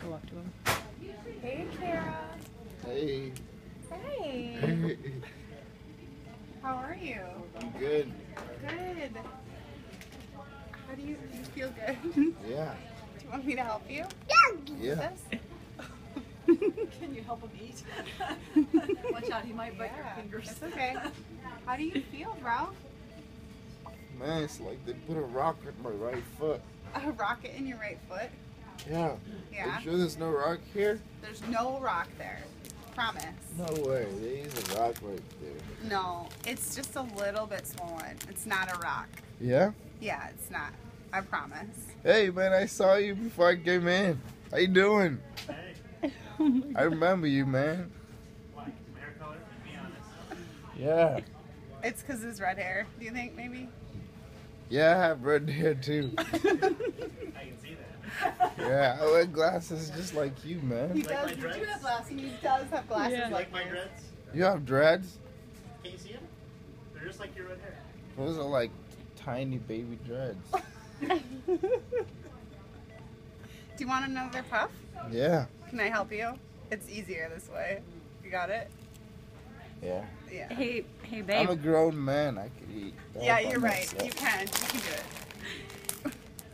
Go up to him. Hey, Kerah. Hey. Hey. Hey. How are you? I'm good. Good. How do you, you feel good? Yeah. Do you want me to help you? Yeah. This? Can you help him eat? Watch out, he might break your fingers. It's okay. How do you feel, Ralph? Man, it's like they put a rocket in my right foot. A rocket in your right foot? Yeah. Yeah. You sure there's no rock here? There's no rock there. Promise. No way. There is a rock right there. No, it's just a little bit swollen. It's not a rock. Yeah? Yeah, it's not. I promise. Hey, man, I saw you before I came in. How you doing? Oh I remember you, man. Why? Hair color? Be honest. Yeah. It's because his red hair. Do you think maybe? Yeah, I have red hair too. Yeah, I wear glasses just like you, He man. does. my He dreads? does have glasses. He does have glasses Yeah. like Like my yours. dreads? You have dreads? Can you see them? They're just like your red hair. Those are like tiny baby dreads. Do you want another puff? Yeah. Can I help you? It's easier this way. You got it? Yeah. Yeah. Hey, hey, babe. I'm a grown man. I can eat. all Yeah, you're right. myself. You can. You can do it.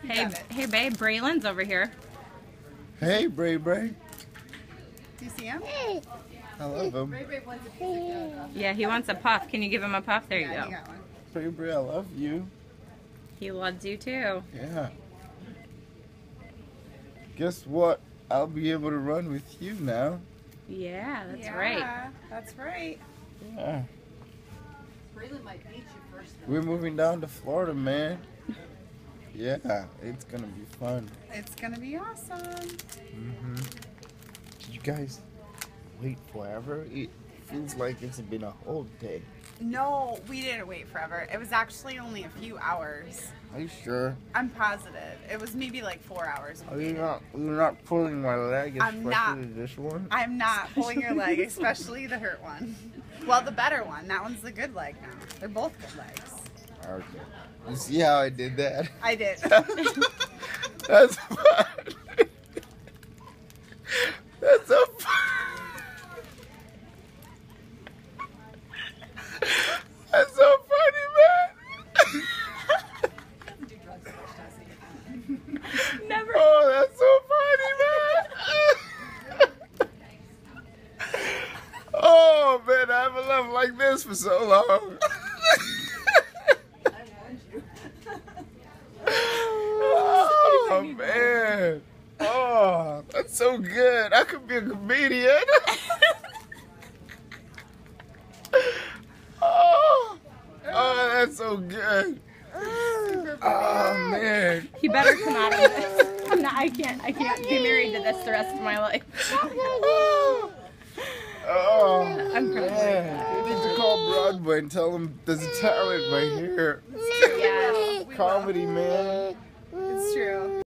You Hey, hey, babe. Braylon's over here. Hey, Bray Bray. Do you see him? I love him. Ray Ray wants a piece of Yeah, he wants a puff. Can you give him a puff? There you yeah, go. you got. Bray Bray, I love you. He loves you too. Yeah. Guess what? I'll be able to run with you now. Yeah, that's yeah, right. That's right. Yeah. Braylon might beat you first. though. We're moving down to Florida, man. Yeah, it's gonna be fun. It's gonna be awesome. hmm Did you guys wait forever? It feels like it's been a whole day. No, we didn't wait forever. It was actually only a few hours. Are you sure? I'm positive. It was maybe like four hours. Are you not? You're not pulling my leg, I'm not. this one. I'm not pulling your leg, especially the hurt one. Well, the better one. That one's the good leg now. They're both good legs. Okay. You see how I did that? I did. That's fun. That's so fun. That's so funny, man. Doesn't do drugs so much, does he? Never. Oh, that's so funny, man. Oh man, I haven't laughed like this for so long. I warned you. oh man. Oh, that's so good. I could be a comedian. oh, oh, that's so good. Oh, oh man. He better come out of this. I'm not. I can't. I can't be married to this the rest of my life. Oh, I'm man. You need to call Broadway and tell them there's a talent right here. Will. Comedy, man.